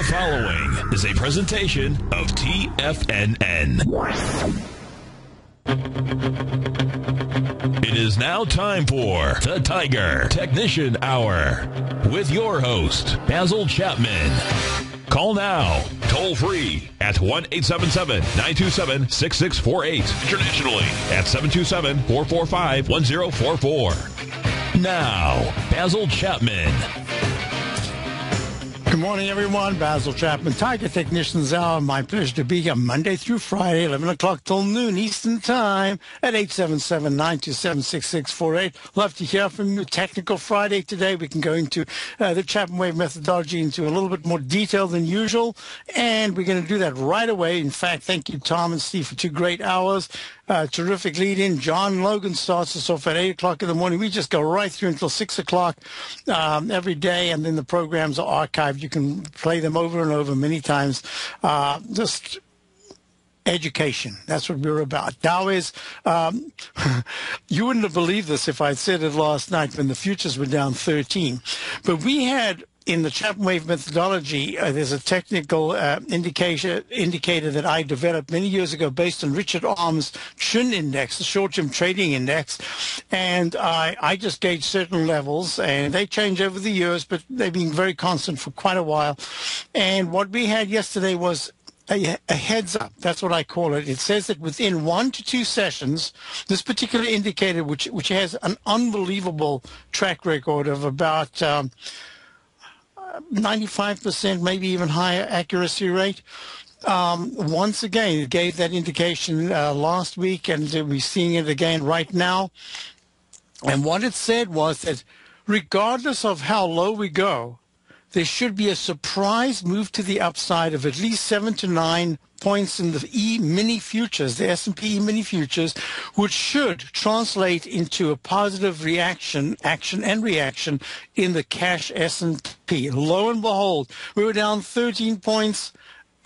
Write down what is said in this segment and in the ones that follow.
The following is a presentation of TFNN. It is now time for the Tiger Technician Hour with your host, Basil Chapman. Call now, toll free at 1 877 927 6648. Internationally at 727 445 1044. Now, Basil Chapman. Good morning, everyone. Basil Chapman, Tiger Technicians Hour. My pleasure to be here Monday through Friday, 11 o'clock till noon Eastern Time at 877-927-6648. Love to hear from you. Technical Friday today. We can go into uh, the Chapman Wave methodology into a little bit more detail than usual, and we're going to do that right away. In fact, thank you, Tom and Steve, for two great hours. Uh, terrific lead in. John Logan starts us off at 8 o'clock in the morning. We just go right through until 6 o'clock um, every day, and then the programs are archived. You can play them over and over many times. Uh, just education. That's what we're about. Now is, um, you wouldn't have believed this if I'd said it last night when the futures were down 13. But we had in the Chapman Wave methodology, uh, there's a technical uh, indicator, indicator that I developed many years ago based on Richard Arms' SHIN index, the short-term trading index, and I, I just gauge certain levels, and they change over the years, but they've been very constant for quite a while. And what we had yesterday was a, a, heads up. That's what I call it. It says that within one to two sessions, this particular indicator, which which has an unbelievable track record of about um, 95%, maybe even higher accuracy rate. Um, once again, it gave that indication uh, last week, and we're seeing it again right now. And what it said was that regardless of how low we go, there should be a surprise move to the upside of at least seven to nine points in the E mini futures, the S&P E mini futures, which should translate into a positive reaction, action and reaction in the cash S&P. Lo and behold, we were down 13 points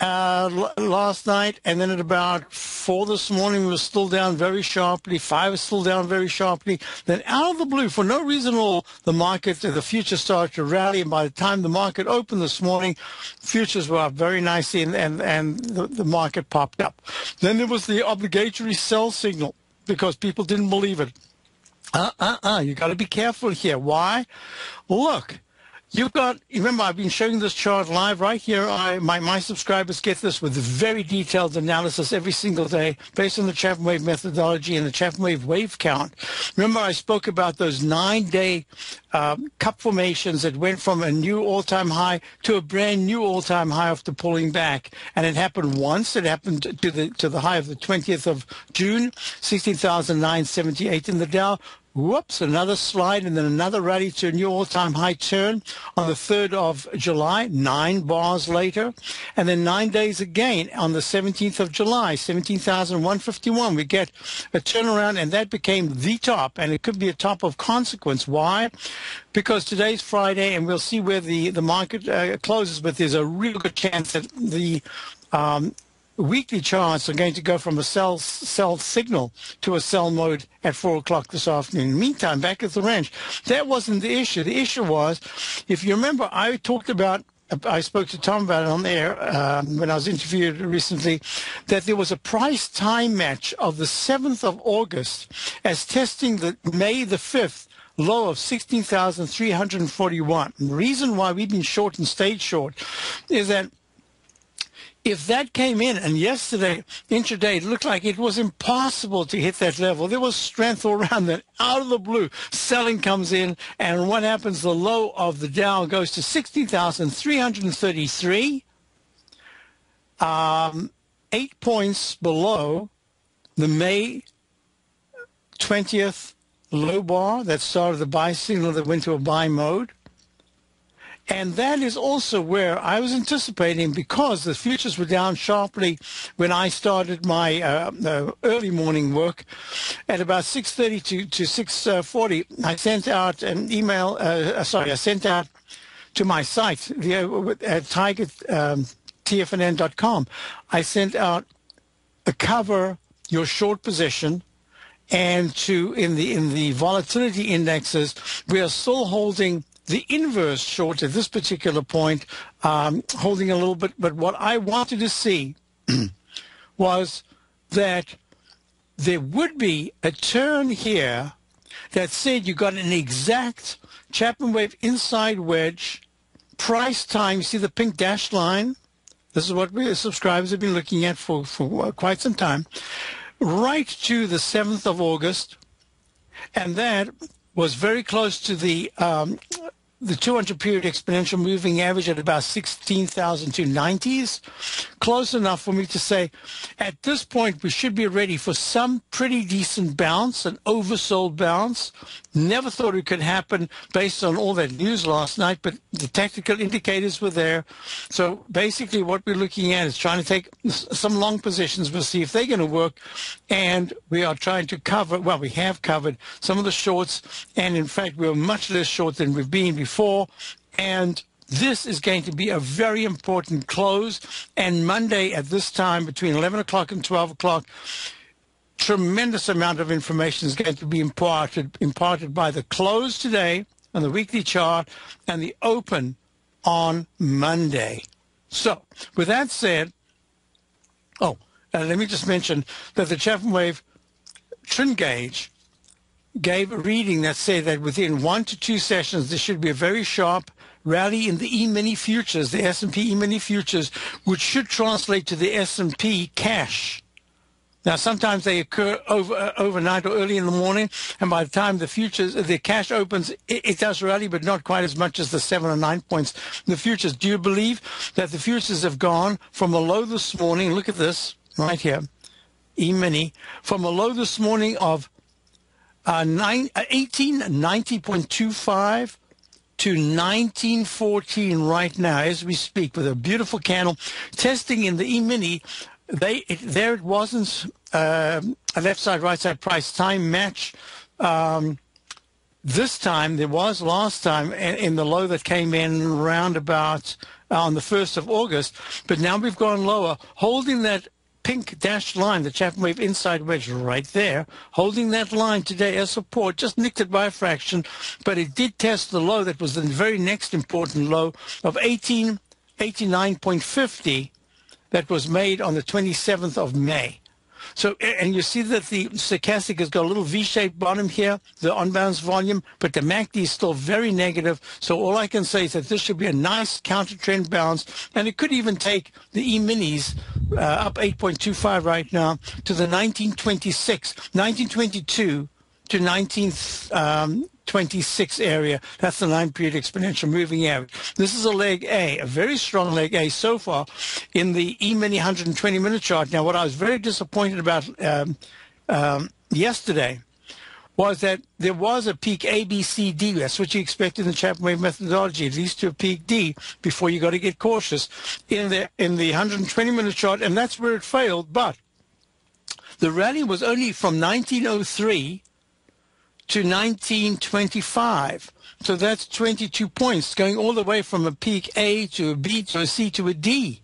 uh, last night, and then at about four this morning, we were still down very sharply. Five was still down very sharply. Then, out of the blue, for no reason at all, the market, the future started to rally. And by the time the market opened this morning, futures were up very nicely, and and, and the, the market popped up. Then there was the obligatory sell signal because people didn't believe it. Uh uh uh. You got to be careful here. Why? Look You've got, remember, I've been showing this chart live right here. I, my, my subscribers get this with very detailed analysis every single day based on the Chapman Wave methodology and the Chapman Wave wave count. Remember, I spoke about those nine day um, cup formations that went from a new all time high to a brand new all time high after pulling back. And it happened once. It happened to the, to the high of the 20th of June, 16,978 in the Dow whoops, another slide and then another rally to a new all-time high turn on the 3rd of July, nine bars later. And then nine days again on the 17th of July, 17,151. We get a turnaround and that became the top and it could be a top of consequence. Why? Because today's Friday and we'll see where the, the market uh, closes, but there's a real good chance that the um, weekly charts are going to go from a sell sell signal to a sell mode at four o'clock this afternoon. Meantime, back at the ranch, that wasn't the issue. The issue was, if you remember, I talked about. I spoke to Tom about it on air um, when I was interviewed recently, that there was a price time match of the 7th of August as testing the May the 5th low of 16,341. The reason why we've been short and stayed short is that if that came in, and yesterday, intraday, it looked like it was impossible to hit that level. There was strength all around that. Out of the blue, selling comes in, and what happens? The low of the Dow goes to 60,333, um, eight points below the May 20th low bar that started the buy signal that went to a buy mode. And that is also where I was anticipating because the futures were down sharply when I started my uh, uh, early morning work at about 6.30 to, to 6.40. I sent out an email, uh, uh, sorry, I sent out to my site, the, uh, at tiger, um, I sent out a cover your short position and to in the in the volatility indexes we are still holding the inverse short at this particular point, um, holding a little bit. But what I wanted to see was that there would be a turn here that said you got an exact Chapman wave inside wedge price time. See the pink dashed line? This is what we subscribers have been looking at for, for quite some time. Right to the 7th of August. And that was very close to the um, the 200 period exponential moving average at about 16,290s. Close enough for me to say at this point we should be ready for some pretty decent bounce, an oversold bounce. Never thought it could happen based on all that news last night, but the technical indicators were there. So basically what we're looking at is trying to take some long positions. We'll see if they're going to work. And we are trying to cover, well, we have covered some of the shorts. And in fact, we're much less short than we've been before before. And this is going to be a very important close. And Monday at this time, between 11 o'clock and 12 o'clock, tremendous amount of information is going to be imparted, imparted by the close today on the weekly chart and the open on Monday. So, with that said, oh, uh, let me just mention that the Chapman Wave trend gauge gave a reading that said that within one to two sessions, there should be a very sharp rally in the E-mini futures, the S&P E-mini futures, which should translate to the S&P cash. Now, sometimes they occur over, uh, overnight or early in the morning, and by the time the futures, the cash opens, it, it, does rally, but not quite as much as the seven or nine points. The futures. Do you believe that the futures have gone from a low this morning? Look at this right here, E-mini, from a low this morning of uh, nine, uh, 1890.25 to 1914 right now as we speak with a beautiful candle testing in the e-mini. They it, there it wasn't uh, a left side right side price time match. Um, this time there was last time in, in the low that came in round about uh, on the 1st of August but now we've gone lower holding that pink dashed line, the Chapman Wave inside wedge right there, holding that line today as support, just nicked it by a fraction, but it did test the low that was the very next important low of 1889.50 that was made on the 27th of May. So, and you see that the stochastic has got a little V-shaped bottom here, the on-balance volume, but the MACD is still very negative. So all I can say is that this should be a nice counter-trend bounce, and it could even take the E-minis uh, up 8.25 right now to the 1926, 1922 to 19, um, 26 area. That's the nine period exponential moving average. This is a leg A, a very strong leg A so far in the E-mini 120 minute chart. Now, what I was very disappointed about um, um, yesterday was that there was a peak A, B, C, D. That's what you expect in the Chapman Wave methodology, at least to a peak D before you got to get cautious in the in the 120 minute chart, and that's where it failed. But the rally was only from 1903 to 1925. So that's 22 points, going all the way from a peak A to a B to a C to a D.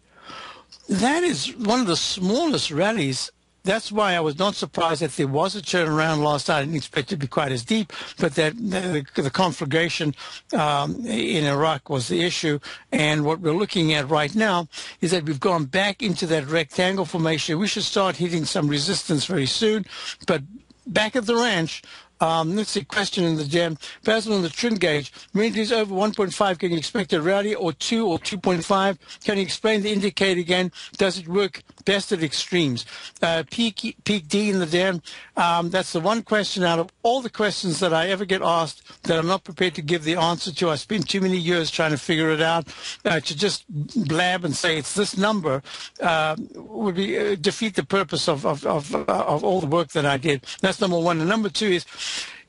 That is one of the smallest rallies. That's why I was not surprised that there was a turnaround last night. I didn't expect it to be quite as deep, but that the, the conflagration um, in Iraq was the issue. And what we're looking at right now is that we've gone back into that rectangle formation. We should start hitting some resistance very soon. But back at the ranch, um, let's see, question in the jam. Basil on the trend gauge. Is over 1.5, can you expect a rally or 2 or 2.5? Can you explain the indicator again? Does it work best at extremes? Uh, peak, peak D in the dam. Um, that's the one question out of all the questions that I ever get asked that I'm not prepared to give the answer to. I spent too many years trying to figure it out. Uh, to just blab and say it's this number uh, would be uh, defeat the purpose of, of, of, uh, of all the work that I did. That's number one. And number two is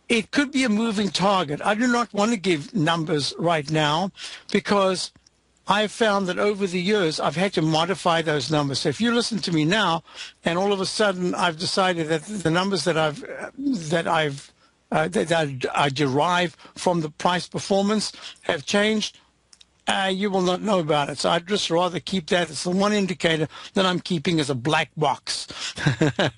it could be a moving target. I do not want to give numbers right now because I've found that over the years I've had to modify those numbers. So if you listen to me now, and all of a sudden I've decided that the numbers that I've that I've uh, that I derive from the price performance have changed, uh, you will not know about it. So I'd just rather keep that. It's the one indicator that I'm keeping as a black box.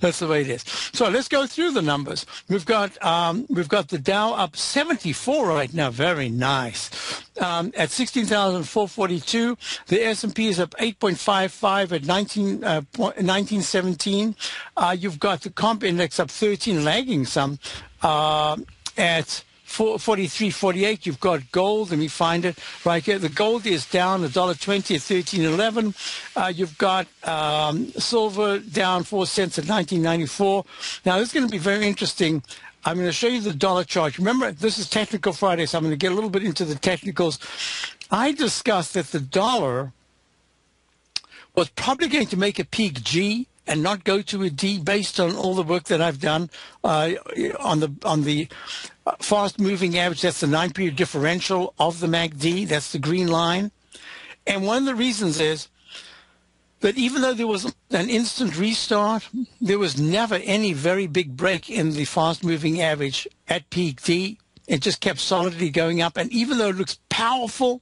That's the way it is. So let's go through the numbers. We've got um, we've got the Dow up 74 right now. Very nice. Um, at 16,442. The S&P is up 8.55 at 19, uh, 1917. Uh, you've got the comp index up 13, lagging some uh, at 43, 48. You've got gold. Let me find it right here. The gold is down $1.20 at 13.11. Uh, you've got um, silver down 4 cents at 1994. Now, this is going to be very interesting. I'm going to show you the dollar chart. Remember, this is Technical Friday, so I'm going to get a little bit into the technicals. I discussed that the dollar was probably going to make a peak G and not go to a D based on all the work that I've done uh, on the on the fast moving average. That's the nine period differential of the MACD. That's the green line. And one of the reasons is that even though there was an instant restart, there was never any very big break in the fast moving average at peak D. It just kept solidly going up. And even though it looks powerful,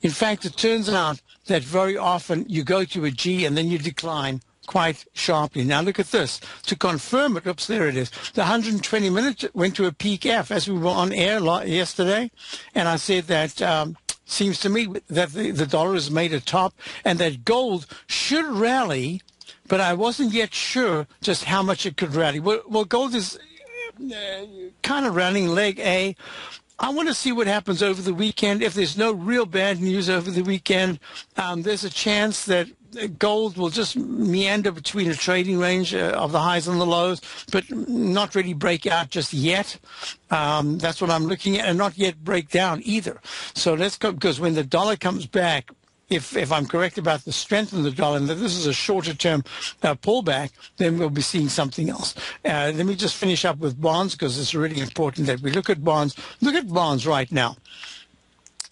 in fact, it turns out that very often you go to a G and then you decline quite sharply. Now look at this. To confirm it, oops, there it is. The 120 minutes went to a peak F as we were on air yesterday. And I said that um, seems to me that the, the dollar has made a top and that gold should rally, but I wasn't yet sure just how much it could rally. Well, well gold is uh, kind of running leg A. I want to see what happens over the weekend. If there's no real bad news over the weekend, um, there's a chance that gold will just meander between a trading range uh, of the highs and the lows, but not really break out just yet. Um, that's what I'm looking at, and not yet break down either. So let's go because when the dollar comes back, if if I'm correct about the strength of the dollar and that this is a shorter term uh, pullback, then we'll be seeing something else. Uh, let me just finish up with bonds because it's really important that we look at bonds. Look at bonds right now.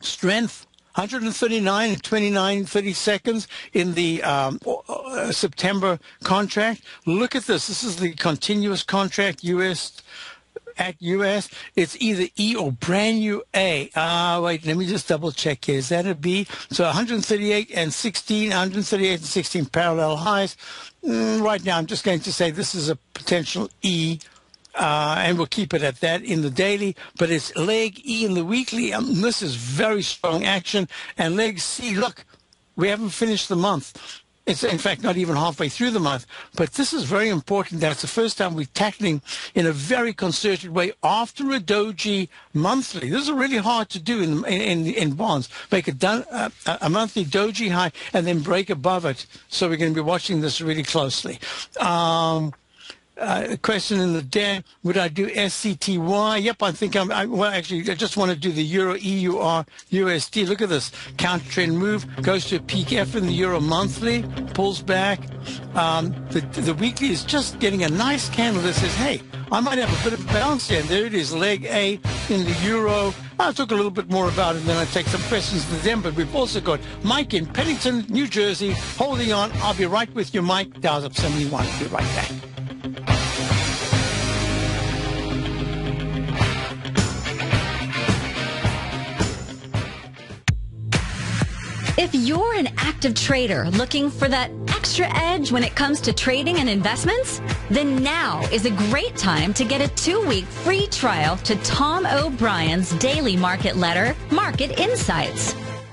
Strength 139 and 29 30 seconds in the um, uh, September contract. Look at this. This is the continuous contract U.S. at U.S. It's either E or brand new A. Ah, wait, let me just double check here. Is that a B? So 138 and 16, 138 and 16 parallel highs. Mm, right now, I'm just going to say this is a potential E uh, and we'll keep it at that in the daily. But it's leg E in the weekly. Um, this is very strong action. And leg C, look, we haven't finished the month. It's in fact not even halfway through the month, but this is very important. That's the first time we're tackling in a very concerted way after a doji monthly. This is really hard to do in in, in bonds. Make a, done, uh, a monthly doji high and then break above it. So we're going to be watching this really closely. Um, uh, question in the den. Would I do SCTY? Yep, I think I'm. I, well, actually, I just want to do the Euro EUR USD. Look at this counter trend move goes to a peak F in the Euro monthly, pulls back. Um, the the weekly is just getting a nice candle that says, "Hey, I might have a bit of bounce here." There it is, leg A in the Euro. I'll talk a little bit more about it, and then I take some questions to them. But we've also got Mike in Pennington, New Jersey, holding on. I'll be right with you, Mike. Dow's up 71. Be right back. If you're an active trader looking for that extra edge when it comes to trading and investments, then now is a great time to get a two-week free trial to Tom O'Brien's daily market letter, Market Insights.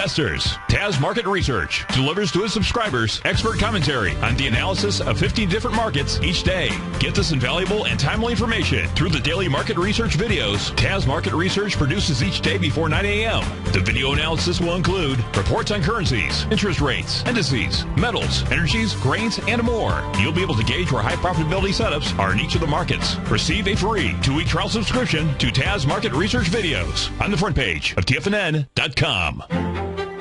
Investors, Taz Market Research delivers to its subscribers expert commentary on the analysis of 15 different markets each day. Get this invaluable and timely information through the daily market research videos Taz Market Research produces each day before 9 a.m. The video analysis will include reports on currencies, interest rates, indices, metals, energies, grains, and more. You'll be able to gauge where high profitability setups are in each of the markets. Receive a free two-week trial subscription to Taz Market Research videos on the front page of TFNN.com.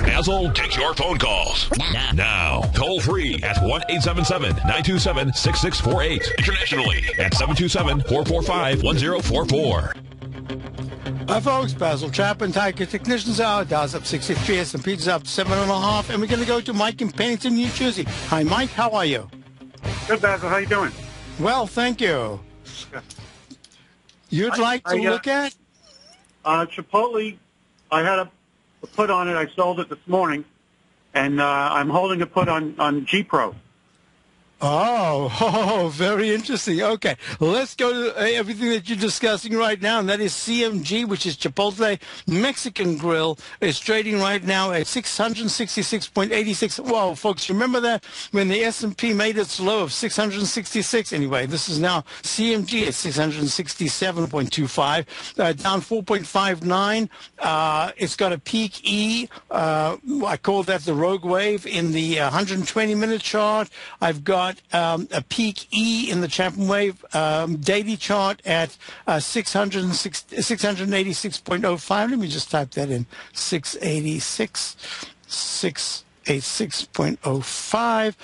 Basil takes your phone calls. Now. now. Toll free at 1 877 927 6648. Internationally at 727 445 1044. Hi, folks. Basil Chapman, Tiger Technicians Hour. Dow's up 63, S&P's up 7.5. And we're going to go to Mike in Pennington, New Jersey. Hi, Mike. How are you? Good, Basil. How you doing? Well, thank you. You'd I- like to I, uh, look at? Uh, Chipotle, I had a, a put on it. I sold it this morning, and uh, I'm holding a put on on GoPro. Oh, oh, very interesting. Okay, let's go to uh, everything that you're discussing right now, and that is CMG, which is Chipotle Mexican Grill. It's trading right now at 666.86. Whoa, folks, remember that when the S&P made its low of 666? Anyway, this is now CMG at 667.25, uh, down 4.59. Uh, it's got a peak E. Uh, I call that the rogue wave in the 120-minute chart. I've got um, a peak E in the Chapman wave um, daily chart at uh, 686.05. Let me just type that in. 686. 686.05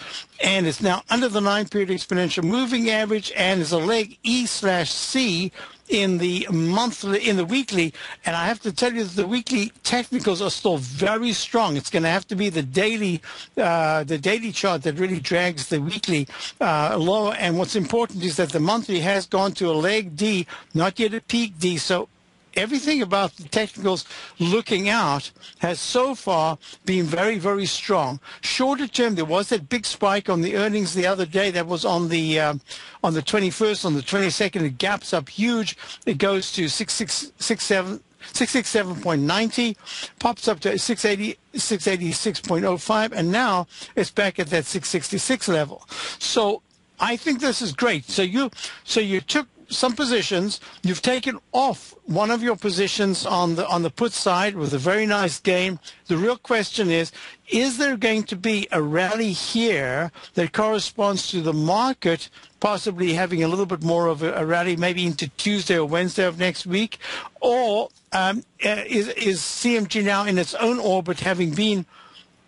and it's now under the nine period exponential moving average and is a leg E slash C in the monthly in the weekly. And I have to tell you that the weekly technicals are still very strong. It's going to have to be the daily uh, the daily chart that really drags the weekly uh, lower. And what's important is that the monthly has gone to a leg D not yet a peak D. So everything about the technicals looking out has so far been very, very strong. Shorter term, there was that big spike on the earnings the other day. That was on the um, on the 21st, on the 22nd. It gaps up huge. It goes to six six six seven. 667.90, pops up to 680, 686.05, and now it's back at that 666 level. So I think this is great. So you, so you took some positions. You've taken off one of your positions on the on the put side with a very nice gain. The real question is: Is there going to be a rally here that corresponds to the market possibly having a little bit more of a, a rally, maybe into Tuesday or Wednesday of next week, or um, uh, is is CMG now in its own orbit, having been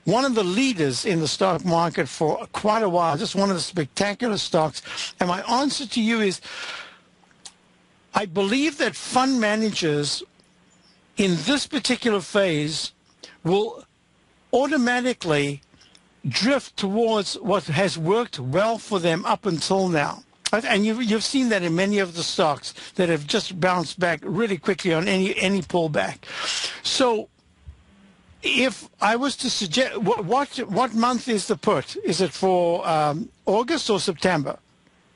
one of the leaders in the stock market for quite a while, just one of the spectacular stocks. And my answer to you is I believe that fund managers in this particular phase will automatically drift towards what has worked well for them up until now. And you've, you've seen that in many of the stocks that have just bounced back really quickly on any, any pullback. So if I was to suggest, what, what, what month is the put? Is it for um, August or September?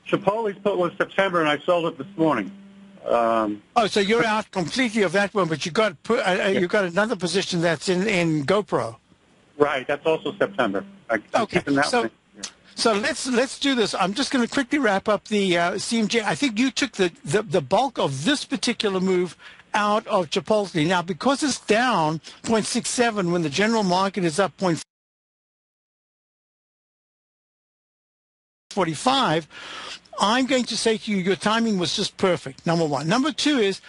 Chipotle's put was September, and I sold it this morning. Um, oh, so you're out completely of that one, but you got put, uh, uh you got another position that's in, in GoPro. Right, that's also September. I, okay, so so let's let's do this. I'm just going to quickly wrap up the uh, CMG. I think you took the, the the bulk of this particular move out of Chipotle. Now, because it's down 0.67 when the general market is up 0.45 I'm going to say to you, your timing was just perfect, number one. Number two is,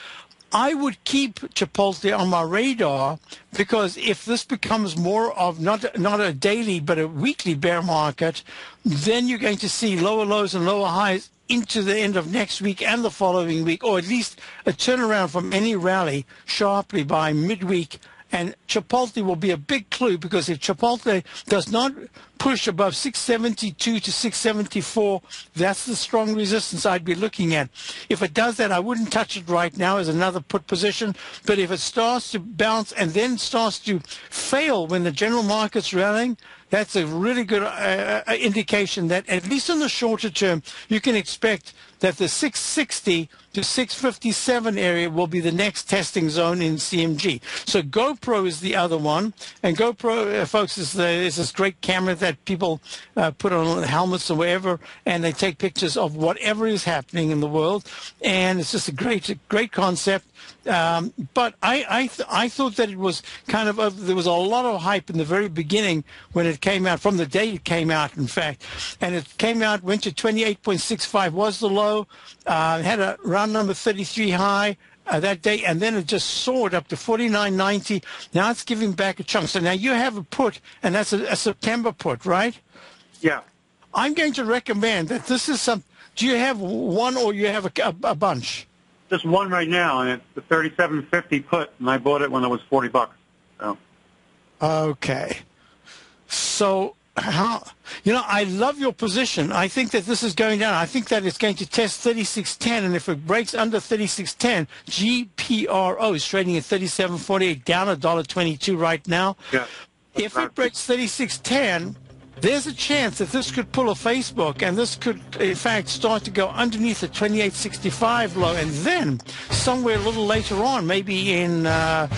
I would keep Chipotle on my radar because if this becomes more of not not a daily but a weekly bear market, then you're going to see lower lows and lower highs into the end of next week and the following week, or at least a turnaround from any rally sharply by midweek and Chipotle will be a big clue because if Chipotle does not push above 672 to 674, that's the strong resistance I'd be looking at. If it does that, I wouldn't touch it right now as another put position. But if it starts to bounce and then starts to fail when the general market's rallying, that's a really good uh, uh indication that at least in the shorter term, you can expect that the 660 to 657 area will be the next testing zone in CMG. So GoPro is the other one, and GoPro, uh, folks, is, the, is this great camera that people uh, put on helmets or wherever, and they take pictures of whatever is happening in the world, and it's just a great, great concept. Um, but I, I, th- I thought that it was kind of a, there was a lot of hype in the very beginning when it came out, from the day it came out, in fact, and it came out, went to 28.65 was the low, uh, had a round number 33 high. Uh, that day, and then it just soared up to 49.90. Now it's giving back a chunk. So now you have a put, and that's a, a September put, right? Yeah. I'm going to recommend that this is some. Do you have one or you have a, a, a bunch? just one right now, and it's the thirty-seven fifty put, and I bought it when it was forty bucks. So. Okay. So how you know I love your position. I think that this is going down. I think that it's going to test 3610 and if it breaks under 3610, GPRO is trading at 3748 down a dollar 22 right now. Yeah. If it breaks 3610, there's a chance that this could pull a Facebook and this could, in fact, start to go underneath the 2865 low. And then somewhere a little later on, maybe in uh,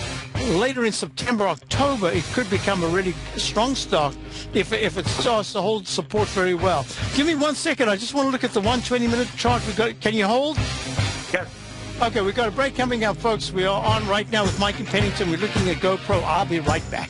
later in September, October, it could become a really strong stock if, if it starts to hold support very well. Give me one second. I just want to look at the 120 minute chart. We got, can you hold? Yes. Okay, we've got a break coming up, folks. We are on right now with Mike and Pennington. We're looking at GoPro. I'll be right back.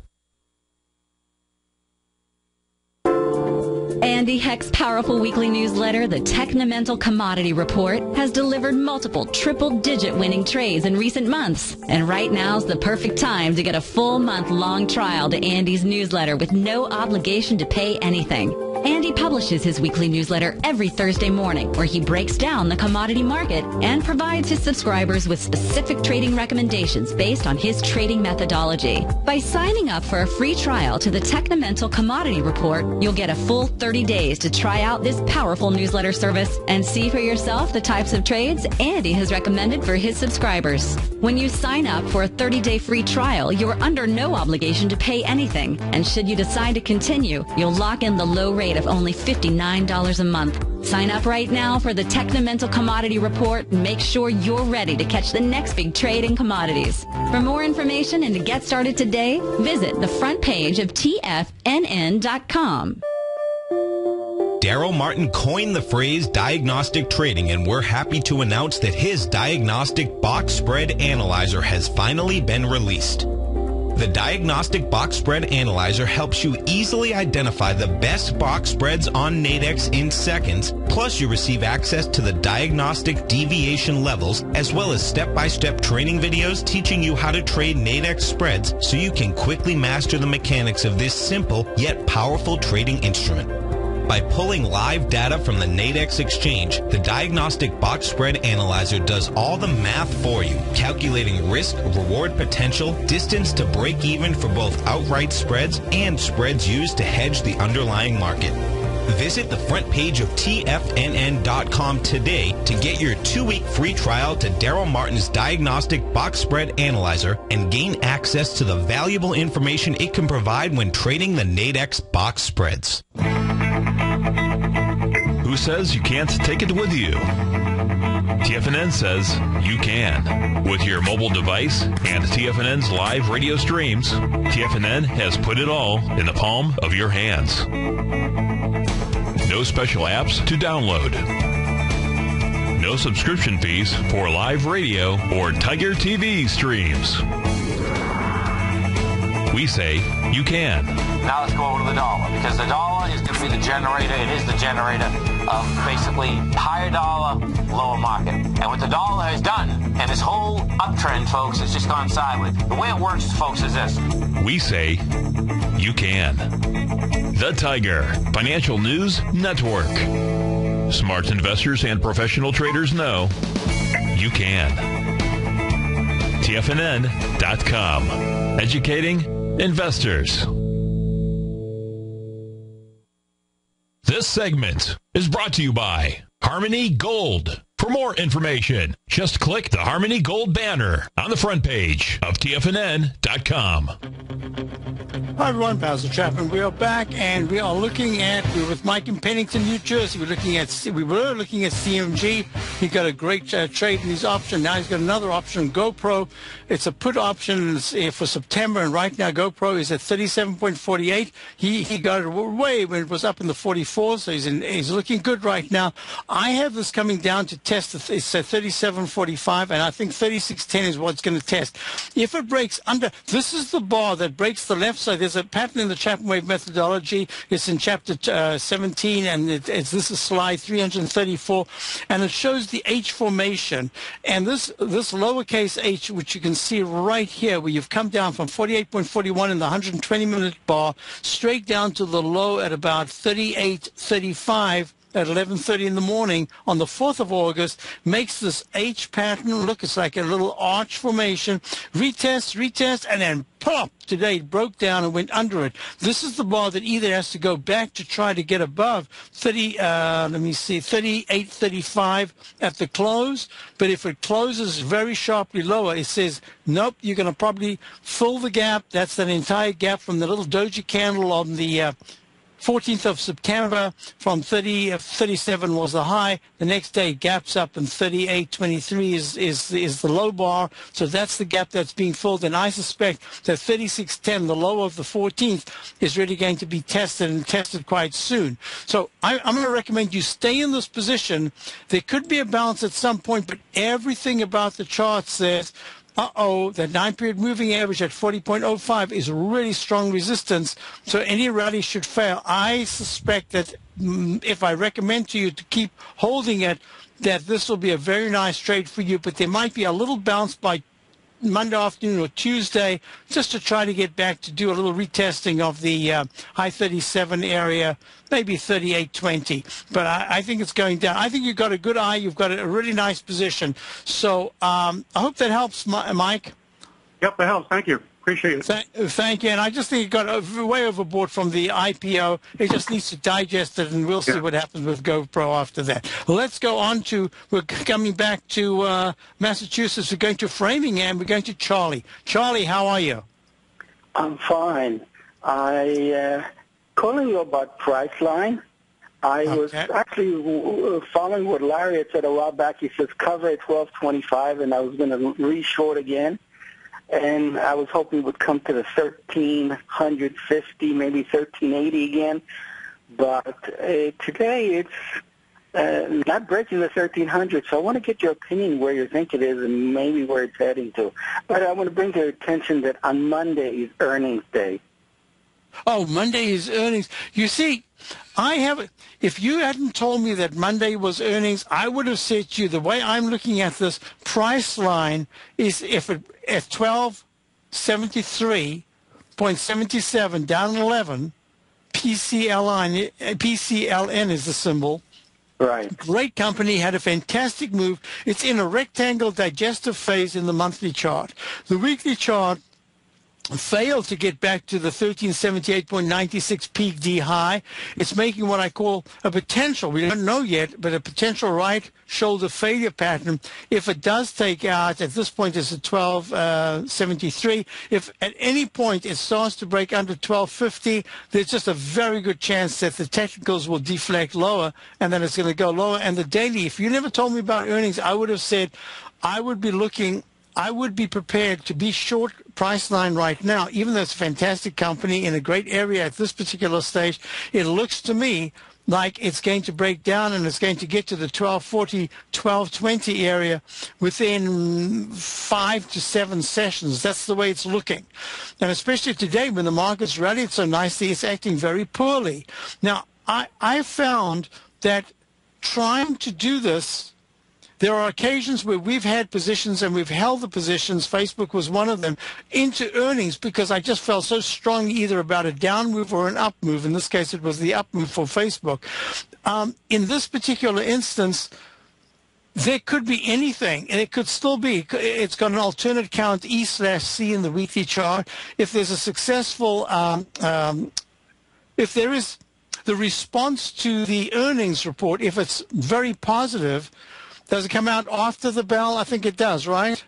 Andy Hecht's powerful weekly newsletter, the Technomental Commodity Report, has delivered multiple triple-digit winning trades in recent months. And right now's the perfect time to get a full month-long trial to Andy's newsletter with no obligation to pay anything. Andy publishes his weekly newsletter every Thursday morning where he breaks down the commodity market and provides his subscribers with specific trading recommendations based on his trading methodology. By signing up for a free trial to the Technomental Commodity Report, you'll get a full 30 days to try out this powerful newsletter service and see for yourself the types of trades Andy has recommended for his subscribers. When you sign up for a 30-day free trial, you're under no obligation to pay anything. And should you decide to continue, you'll lock in the low rate of only $59 a month. Sign up right now for the Technomental Commodity Report and make sure you're ready to catch the next big trade in commodities. For more information and to get started today, visit the front page of TFNN.com. Daryl Martin coined the phrase diagnostic trading, and we're happy to announce that his diagnostic box spread analyzer has finally been released. The Diagnostic Box Spread Analyzer helps you easily identify the best box spreads on Nadex in seconds, plus you receive access to the diagnostic deviation levels, as well as step-by-step training videos teaching you how to trade Nadex spreads so you can quickly master the mechanics of this simple yet powerful trading instrument. By pulling live data from the Nadex exchange, the Diagnostic Box Spread Analyzer does all the math for you, calculating risk, reward potential, distance to break even for both outright spreads and spreads used to hedge the underlying market. Visit the front page of TFNN.com today to get your two-week free trial to Daryl Martin's Diagnostic Box Spread Analyzer and gain access to the valuable information it can provide when trading the Nadex box spreads. Who says you can't take it with you? TFNN says you can. With your mobile device and TFNN's live radio streams, TFNN has put it all in the palm of your hands. No special apps to download. No subscription fees for live radio or Tiger TV streams. We say you can. Now let's go over to the dollar because the dollar is going to be the generator. It is the generator of basically higher dollar, lower market. And what the dollar has done, and this whole uptrend, folks, has just gone sideways. The way it works, folks, is this. We say you can. The Tiger Financial News Network. Smart investors and professional traders know you can. TFNN.com. Educating investors. This segment is brought to you by Harmony Gold. For more information, just click the Harmony Gold banner on the front page of TFNN.com. Hi everyone, Basil Chapman. We are back and we are looking at we're with Mike in Pennington, New Jersey. We're looking at we were looking at CMG. He got a great uh, trade in his option. Now he's got another option, GoPro. It's a put option uh, for September, and right now GoPro is at 37.48. He he got it way when it was up in the 44, so he's in, he's looking good right now. I have this coming down to test. It's at 37.45, and I think 36.10 is what it's going to test. If it breaks under, this is the bar that breaks the left side. There's a pattern in the Chapman wave methodology. It's in chapter uh, 17, and it, it's this is slide 334, and it shows the H formation. And this this lowercase h, which you can see right here, where you've come down from 48.41 in the 120 minute bar straight down to the low at about 38.35 at 11.30 in the morning on the 4th of August makes this H pattern look, it's like a little arch formation, retest, retest, and then pop, today it broke down and went under it. This is the bar that either has to go back to try to get above 30, uh, let me see, 38, 35 at the close. But if it closes very sharply lower, it says, nope, you're going to probably fill the gap. That's that entire gap from the little doji candle on the uh, 14th of September from 30, uh, 37 was the high. The next day gaps up and 38.23 is, is, is the low bar. So that's the gap that's being filled. And I suspect that 36.10, the low of the 14th, is really going to be tested and tested quite soon. So I, I'm going to recommend you stay in this position. There could be a bounce at some point, but everything about the chart says uh-oh, the nine-period moving average at 40.05 is really strong resistance, so any rally should fail. I suspect that mm, if I recommend to you to keep holding it, that this will be a very nice trade for you, but there might be a little bounce by Monday afternoon or Tuesday just to try to get back to do a little retesting of the uh, high 37 area, maybe 38.20. But I, I, think it's going down. I think you've got a good eye. You've got a really nice position. So um, I hope that helps, Mike. Yep, that helps. Thank you. Appreciate it. Thank, thank you. And I just think it got way overboard from the IPO. It just needs to digest it, and we'll see yeah. what happens with GoPro after that. Let's go on to, we're coming back to uh, Massachusetts. We're going to Framingham. We're going to Charlie. Charlie, how are you? I'm fine. I uh, calling you about Priceline. I okay. was actually following what Larry had said a while back. He says cover at 1225, and I was going to re-short again and I was hoping it would come to the 1350, maybe 1380 again. But uh, today it's uh, not breaking the 1300, so I want to get your opinion where you think it is and maybe where it's heading to. But I want to bring to your attention that on Monday is earnings day. Oh, Monday is earnings. You see, I have. If you hadn't told me that Monday was earnings, I would have said to you the way I'm looking at this Priceline is if it at 1273.77 down 11, PCLN, PCLN is the symbol. Right. Great company, had a fantastic move. It's in a rectangle digestive phase in the monthly chart. The weekly chart failed to get back to the 1378.96 peak D high. It's making what I call a potential, we don't know yet, but a potential right shoulder failure pattern. If it does take out, at this point it's at 1273. Uh, if at any point it starts to break under 1250, there's just a very good chance that the technicals will deflect lower and then it's going to go lower. And the daily, if you never told me about earnings, I would have said I would be looking I would be prepared to be short Priceline right now, even though it's a fantastic company in a great area at this particular stage. It looks to me like it's going to break down and it's going to get to the 1240, 1220 area within five to seven sessions. That's the way it's looking. And especially today when the market's rallied so nicely, it's acting very poorly. Now, I, I found that trying to do this there are occasions where we've had positions and we've held the positions, Facebook was one of them, into earnings because I just felt so strong either about a down move or an up move. In this case, it was the up move for Facebook. Um, in this particular instance, there could be anything, and it could still be. It's got an alternate count E slash C in the weekly chart. If there's a successful, um, um, if there is the response to the earnings report, if it's very positive, does it come out after the bell? I think it does, right?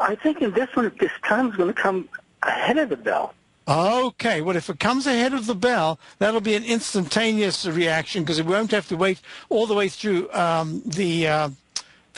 I think in this one, this time is going to come ahead of the bell. Okay, well, if it comes ahead of the bell, that'll be an instantaneous reaction because we won't have to wait all the way through um, the uh,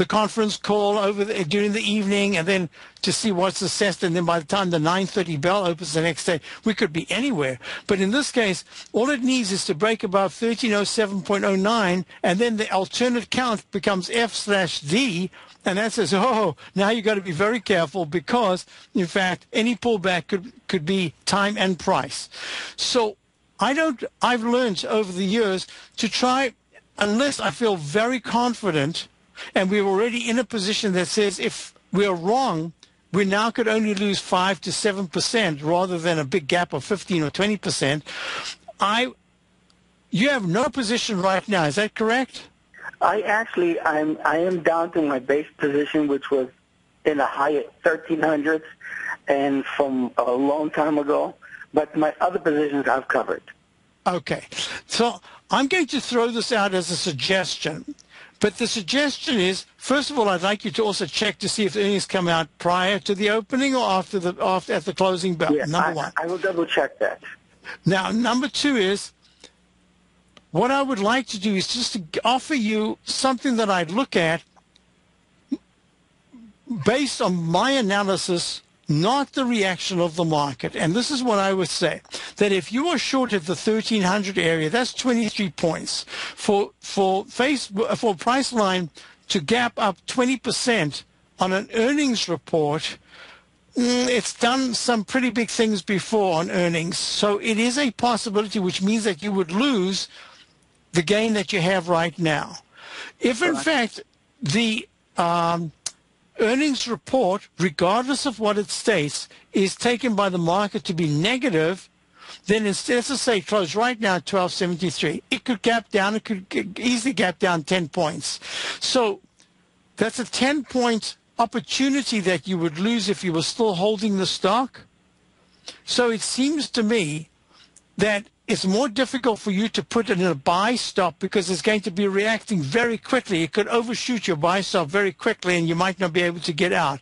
the conference call over the, during the evening and then to see what's assessed. And then by the time the 9.30 bell opens the next day, we could be anywhere. But in this case, all it needs is to break above 1307.09 and then the alternate count becomes F slash D. And that says, oh, now you've got to be very careful because, in fact, any pullback could, could be time and price. So I don't, I've learned over the years to try, unless I feel very confident and we're already in a position that says if we're wrong, we now could only lose 5 to 7% rather than a big gap of 15 or 20%. I you have no position right now. Is that correct? I actually, I'm, I am down to my base position, which was in the high 1300s and from a long time ago. But my other positions I've covered. Okay. So I'm going to throw this out as a suggestion. But the suggestion is, first of all, I'd like you to also check to see if the earnings come out prior to the opening or after the after at the closing bell. Number I, one. I will double check that. Now, number two is what I would like to do is just to offer you something that I'd look at based on my analysis not the reaction of the market. And this is what I would say, that if you are short at the 1300 area, that's 23 points. For, for, face, for Priceline to gap up 20% on an earnings report, mm, it's done some pretty big things before on earnings. So it is a possibility, which means that you would lose the gain that you have right now. If in fact the um, earnings report, regardless of what it states, is taken by the market to be negative, then instead, let's say close right now at 1273. It could gap down. It could easily gap down 10 points. So that's a 10 point opportunity that you would lose if you were still holding the stock. So it seems to me that it's more difficult for you to put it in a buy stop because it's going to be reacting very quickly. It could overshoot your buy stop very quickly and you might not be able to get out.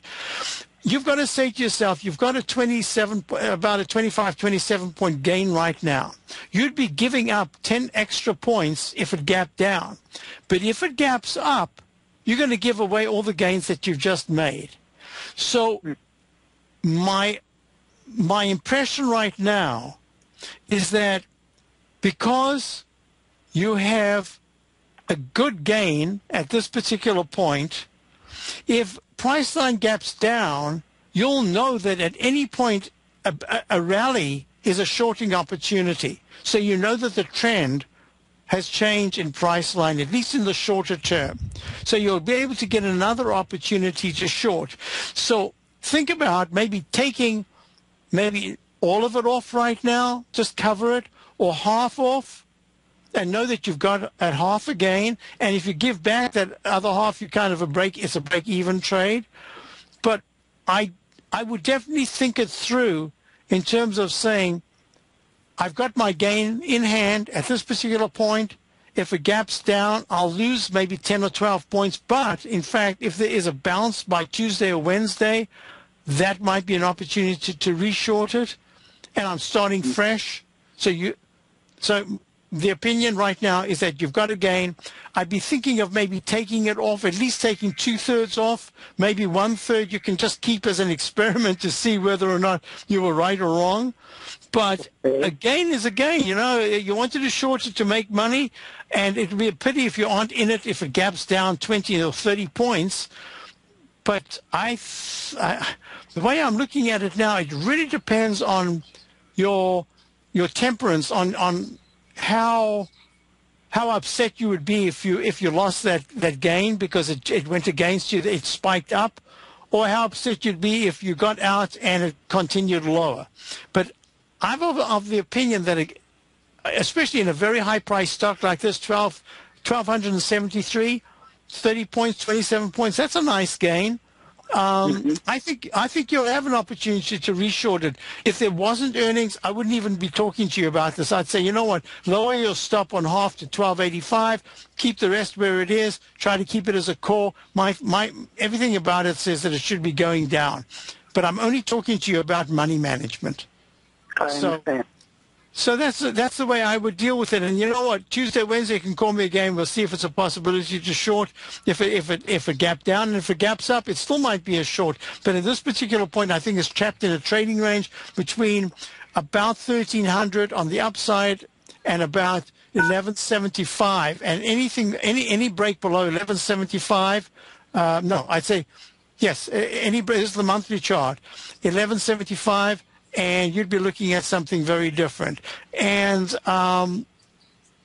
You've got to say to yourself, you've got a 27, about a 25, 27 point gain right now. You'd be giving up 10 extra points if it gapped down. But if it gaps up, you're going to give away all the gains that you've just made. So my, my impression right now is that because you have a good gain at this particular point, if Priceline gaps down, you'll know that at any point a, a, rally is a shorting opportunity. So you know that the trend has changed in Priceline, at least in the shorter term. So you'll be able to get another opportunity to short. So think about maybe taking maybe all of it off right now, just cover it, or half off, and know that you've got at half a gain. And if you give back that other half, you kind of a break. It's a break-even trade. But I, I would definitely think it through in terms of saying, I've got my gain in hand at this particular point. If it gaps down, I'll lose maybe 10 or 12 points. But in fact, if there is a bounce by Tuesday or Wednesday, that might be an opportunity to, to reshort it and I'm starting fresh. So you, so the opinion right now is that you've got a gain. I'd be thinking of maybe taking it off, at least taking two thirds off, maybe one third you can just keep as an experiment to see whether or not you were right or wrong. But a gain is a gain. You know, you wanted to short it to make money, and it would be a pity if you aren't in it if it gaps down 20 or 30 points. But I, I the way I'm looking at it now, it really depends on your your temperance on on how how upset you would be if you if you lost that that gain because it, it went against you it spiked up or how upset you'd be if you got out and it continued lower. But i'm of, of the opinion that it, especially in a very high price stock like this 12 1273 30 points 27 points that's a nice gain um, mm-hmm. I think I think you'll have an opportunity to reshort it. If there wasn't earnings, I wouldn't even be talking to you about this. I'd say, you know what, lower your stop on half to 1285, keep the rest where it is, try to keep it as a core. My my everything about it says that it should be going down, but I'm only talking to you about money management. I so, understand. So that's that's the way I would deal with it. And you know what? Tuesday, Wednesday, you can call me again. We'll see if it's a possibility to short. If it, if it if it gap down and if it gaps up, it still might be a short. But at this particular point, I think it's trapped in a trading range between about 1300 on the upside and about 1175. And anything any any break below 1175, uh, no, I'd say yes. Any this is the monthly chart, 1175 and you'd be looking at something very different. And um,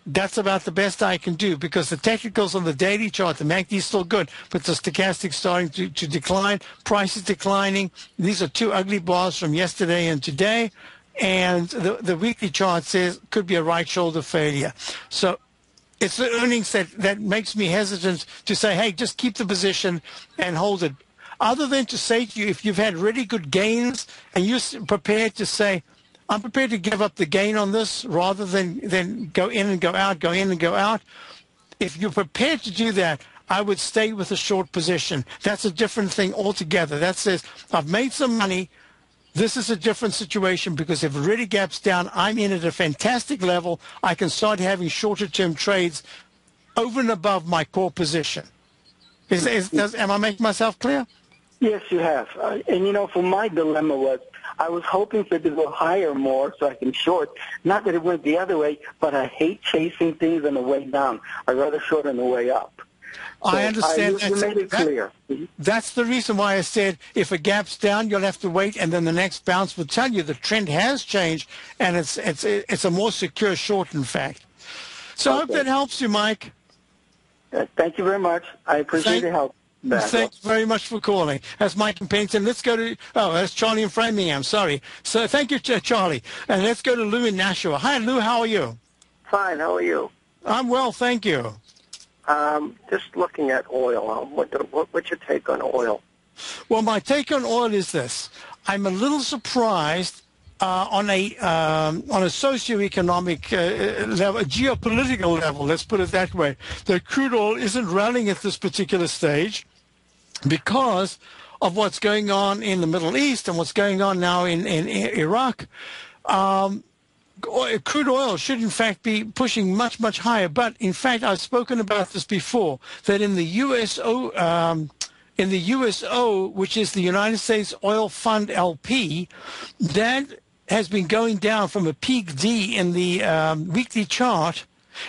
that's about the best I can do because the technicals on the daily chart, the MACD is still good, but the stochastic starting to, to decline, price is declining. These are two ugly bars from yesterday and today. and the, the weekly chart says could be a right shoulder failure. So it's the earnings that, that makes me hesitant to say, hey, just keep the position and hold it. Other than to say to you, if you've had really good gains and you're prepared to say, I'm prepared to give up the gain on this rather than, than go in and go out, go in and go out. If you're prepared to do that, I would stay with a short position. That's a different thing altogether. That says, I've made some money. This is a different situation because if really gaps down, I'm in at a fantastic level. I can start having shorter term trades over and above my core position. Is, is, does, am I making myself clear? Yes, you have. Uh, and you know, for my dilemma was I was hoping for it to go higher more so I can short. Not that it went the other way, but I hate chasing things on the way down. I'd rather short on the way up. So I understand. I, you made it clear. That, that's the reason why I said if it gaps down, you'll have to wait, and then the next bounce will tell you the trend has changed, and it's it's it's a more secure short, in fact. So okay. I hope that helps you, Mike. Uh, thank you very much. I appreciate thank, your help. Thanks very much for calling. That's Mike and Pennington. Let's go to, oh, that's Charlie in Framingham. I'm sorry. So thank you, Charlie. And let's go to Lou in Nashua. Hi, Lou. How are you? Fine. How are you? I'm well, thank you. Um, just looking at oil, um, what, what, what's your take on oil? Well, my take on oil is this. I'm a little surprised uh, on a um, on a socioeconomic uh, level, a geopolitical level, let's put it that way, that crude oil isn't rallying at this particular stage because of what's going on in the Middle East and what's going on now in, in, in Iraq. Um, crude oil should in fact be pushing much much higher but in fact i've spoken about this before that in the uso um, in the uso which is the united states oil fund lp that has been going down from a peak d in the um, weekly chart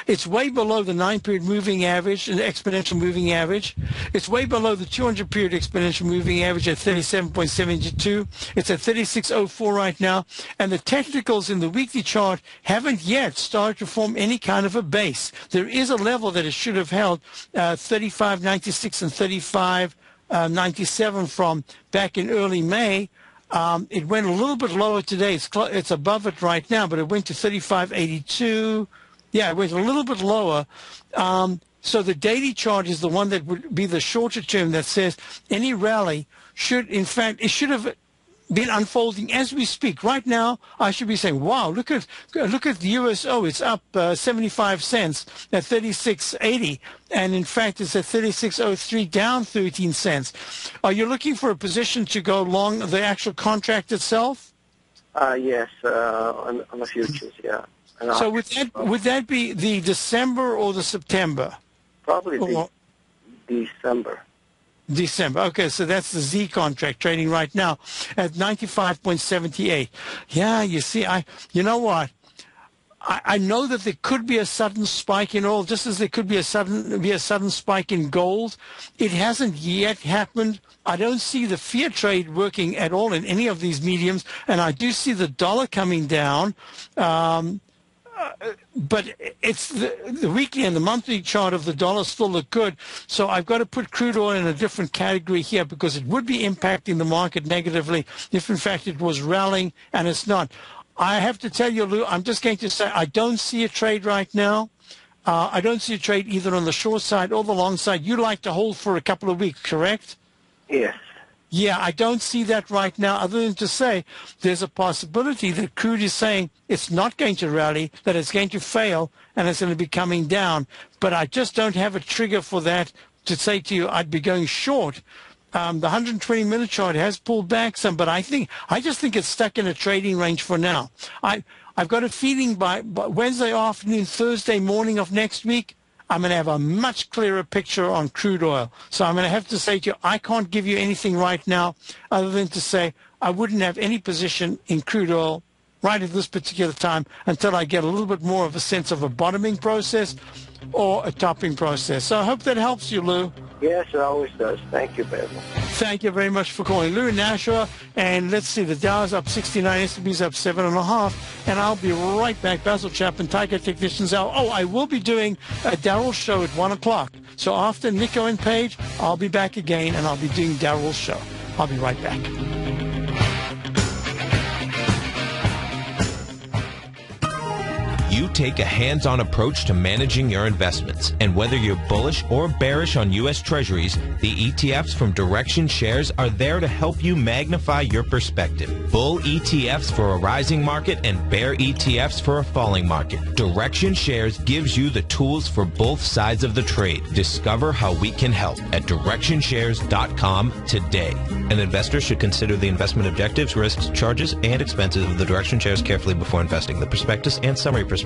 it's way below the nine period moving average and exponential moving average. It's way below the 200 period exponential moving average at 37.72. It's at 36.04 right now. And the technicals in the weekly chart haven't yet started to form any kind of a base. There is a level that it should have held uh, 35.96 and 35.97 uh, from back in early May. Um, it went a little bit lower today. It's, it's above it right now, but it went to 35.82. Yeah, it went a little bit lower. Um, so the daily chart is the one that would be the shorter term that says any rally should, in fact, it should have been unfolding as we speak. Right now, I should be saying, "Wow, look at look at the USO. It's up uh, 75 cents at 36.80, and in fact, it's at 36.03, down 13 cents." Are you looking for a position to go long the actual contract itself? Uh, yes, uh, on, on the futures, yeah. So would that would that be the December or the September? Probably the December. December. Okay, so that's the Z contract trading right now at 95.78. Yeah, you see, I, you know what? I, I know that there could be a sudden spike in oil, just as there could be a sudden be a sudden spike in gold. It hasn't yet happened. I don't see the fear trade working at all in any of these mediums, and I do see the dollar coming down. Um, but it's the, the, weekly and the monthly chart of the dollar still look good. So I've got to put crude oil in a different category here because it would be impacting the market negatively if, in fact, it was rallying, and it's not. I have to tell you, Lou, I'm just going to say I don't see a trade right now. Uh, I don't see a trade either on the short side or the long side. You like to hold for a couple of weeks, correct? Yes. Yeah, I don't see that right now, other than to say there's a possibility that crude is saying it's not going to rally, that it's going to fail, and it's going to be coming down. But I just don't have a trigger for that to say to you I'd be going short. Um, the 120 minute chart has pulled back some, but I think I just think it's stuck in a trading range for now. I I've got a feeling by, by Wednesday afternoon, Thursday morning of next week, I'm going to have a much clearer picture on crude oil. So I'm going to have to say to you, I can't give you anything right now other than to say I wouldn't have any position in crude oil right at this particular time until I get a little bit more of a sense of a bottoming process or a topping process. So I hope that helps you, Lou. Yes, it always does. Thank you, Basil. Thank you very much for calling. Lou Nashua, and let's see, the Dow is up 69, S&P's up 7.5, and I'll be right back. Basil Chapman, Tiger Technicians Hour. Oh, I will be doing a Daryl show at 1 o'clock. So after Nico and Paige, I'll be back again, and I'll be doing Daryl's show. I'll be right back. You take a hands-on approach to managing your investments. And whether you're bullish or bearish on U.S. Treasuries, the ETFs from Direxion Shares are there to help you magnify your perspective. Bull ETFs for a rising market and bear ETFs for a falling market. Direxion Shares gives you the tools for both sides of the trade. Discover how we can help at direxionshares.com today. An investor should consider the investment objectives, risks, charges, and expenses of the Direxion Shares carefully before investing. The prospectus and summary prospectus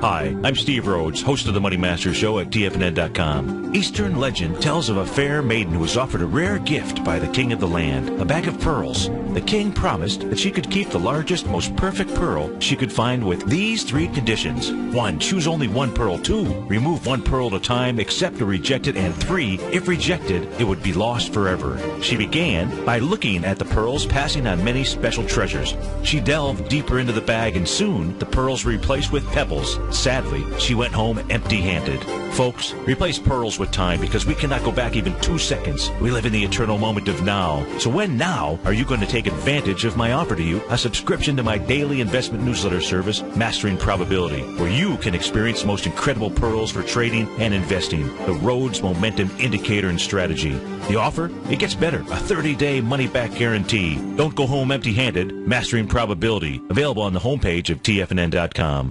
Hi, I'm Steve Rhodes, host of the Money Master Show at TFNN.com. Eastern legend tells of a fair maiden who was offered a rare gift by the king of the land, a bag of pearls. The king promised that she could keep the largest, most perfect pearl she could find with these three conditions. One, choose only one pearl. Two, remove one pearl at a time, accept or reject it. And three, if rejected, it would be lost forever. She began by looking at the pearls, passing on many special treasures. She delved deeper into the bag, and soon the pearls were replaced with pebbles. Sadly, she went home empty-handed. Folks, replace pearls with time because we cannot go back even two seconds. We live in the eternal moment of now. So when now are you going to take advantage of my offer to you, a subscription to my daily investment newsletter service, Mastering Probability, where you can experience the most incredible pearls for trading and investing, the Rhodes Momentum Indicator and Strategy. The offer? It gets better. A 30-day money-back guarantee. Don't go home empty-handed. Mastering Probability. Available on the homepage of TFNN.com.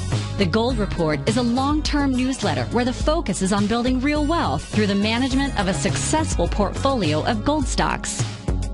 The Gold Report is a long-term newsletter where the focus is on building real wealth through the management of a successful portfolio of gold stocks.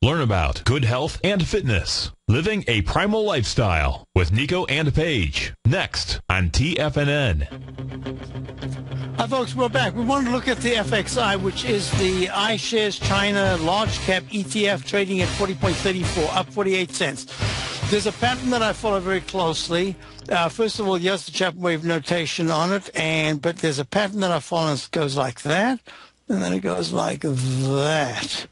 Learn about good health and fitness. Living a primal lifestyle with Nico and Paige. Next on TFNN. Hi, folks. We're back. We want to look at the FXI, which is the iShares China large cap ETF trading at 40.34, up 48 cents. There's a pattern that I follow very closely. Uh, first of all, yes, the Chapman wave notation on it, and but there's a pattern that I follow it goes like that, and then it goes like that.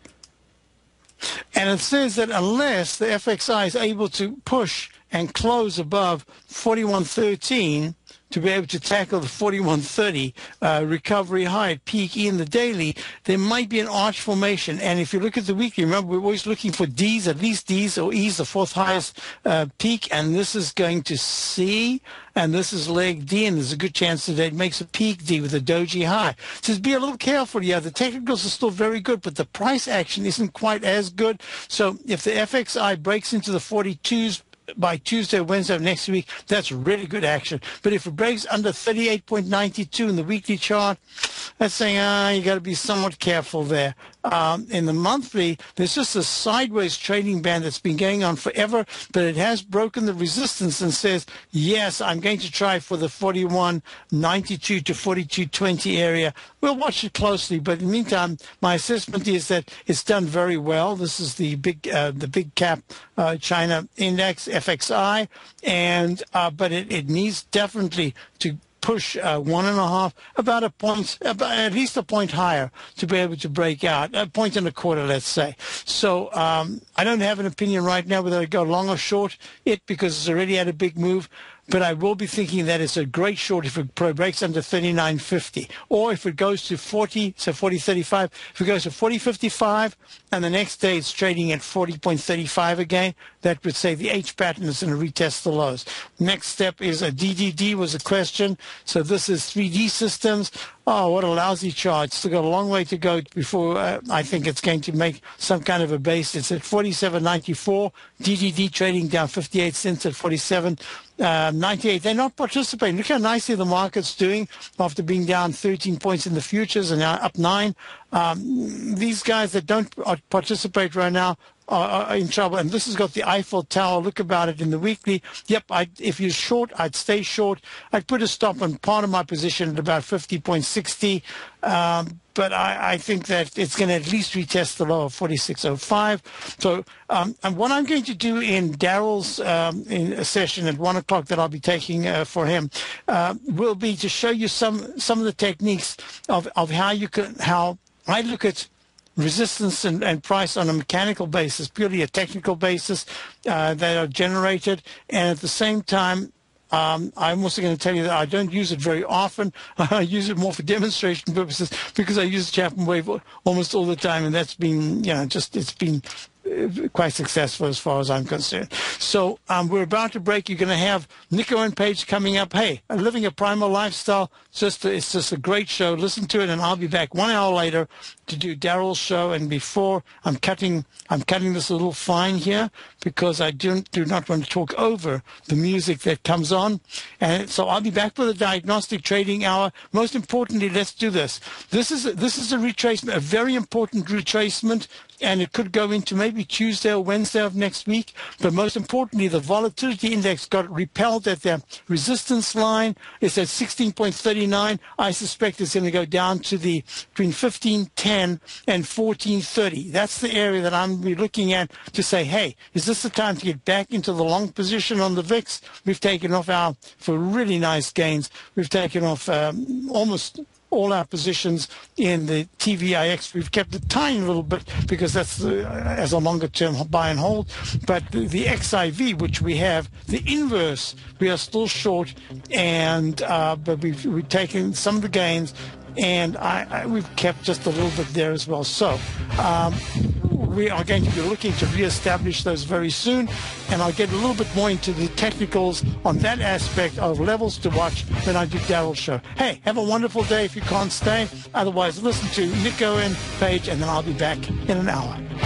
And it says that unless the FXI is able to push and close above 4113 to be able to tackle the 4130 uh, recovery high at peak in the daily, there might be an arch formation. And if you look at the weekly, remember we're always looking for D's, at least D's or E's, the fourth highest uh, peak. And this is going to C, and this is leg D, and there's a good chance that it makes a peak D with a doji high. So just be a little careful. Yeah, the technicals are still very good, but the price action isn't quite as good. So if the FXI breaks into the 42s, by Tuesday, Wednesday of next week, that's really good action. But if it breaks under 38.92 in the weekly chart, that's saying, ah, you got to be somewhat careful there. Um, in the monthly, there's just a sideways trading band that's been going on forever, but it has broken the resistance and says, yes, I'm going to try for the 41.92 to 42.20 area. We'll watch it closely, but in the meantime, my assessment is that it's done very well. This is the big, uh, the big cap uh, China index, FXI, and uh, but it, it needs definitely to push uh, one and a half, about a point, about at least a point higher to be able to break out, a point and a quarter, let's say. So um, I don't have an opinion right now whether I go long or short it because it's already had a big move but I will be thinking that it's a great short if it breaks under 39.50 or if it goes to 40, so 40.35, if it goes to 40.55 and the next day it's trading at 40.35 again, that would say the H pattern is going to retest the lows. Next step is a DDD was a question. So this is 3D systems. Oh, what a lousy chart. Still got a long way to go before uh, I think it's going to make some kind of a base. It's at 47.94. DDD trading down 58 cents at 47. Uh, 98. They're not participating. Look how nicely the market's doing after being down 13 points in the futures and now up nine. Um, these guys that don't participate right now are, in trouble. And this has got the Eiffel Tower. Look about it in the weekly. Yep, i if you're short, I'd stay short. I'd put a stop on part of my position at about 50.60. Um, but I, I, think that it's going to at least retest the low of 46.05. So, um, and what I'm going to do in Daryl's um, in a session at one o'clock that I'll be taking uh, for him uh, will be to show you some some of the techniques of, of how you can how I look at resistance and, and, price on a mechanical basis, purely a technical basis uh, that are generated, and at the same time um, I'm also going to tell you that I don't use it very often. I use it more for demonstration purposes because I use Chapman Wave almost all the time, and that's been, you know, just it's been quite successful as far as I'm concerned. So um, we're about to break. You're going to have Nico and Paige coming up. Hey, living a primal lifestyle. Just a, it's just a great show. Listen to it, and I'll be back one hour later to do Daryl's show. And before I'm cutting, I'm cutting this a little fine here because I do, do not want to talk over the music that comes on. And so I'll be back for the diagnostic trading hour. Most importantly, let's do this. This is this is a retracement, a very important retracement and it could go into maybe Tuesday or Wednesday of next week. But most importantly, the volatility index got repelled at the resistance line. It's at 16.39. I suspect it's going to go down to the between 1510 and 1430. That's the area that I'm looking at to say, hey, is this the time to get back into the long position on the VIX? We've taken off our for really nice gains. We've taken off um, almost all our positions in the TVIX. We've kept a tiny a little bit because that's the, as a longer term buy and hold. But the, the, XIV, which we have, the inverse, we are still short, and uh, but we've, we've taken some of the gains and I, I, we've kept just a little bit there as well. So um, we are going to be looking to reestablish those very soon, and I'll get a little bit more into the technicals on that aspect of levels to watch when I do Daryl's show. Hey, have a wonderful day if you can't stay. Otherwise, listen to Nico and Paige, and then I'll be back in an hour.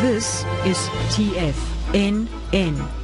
This is TFNN.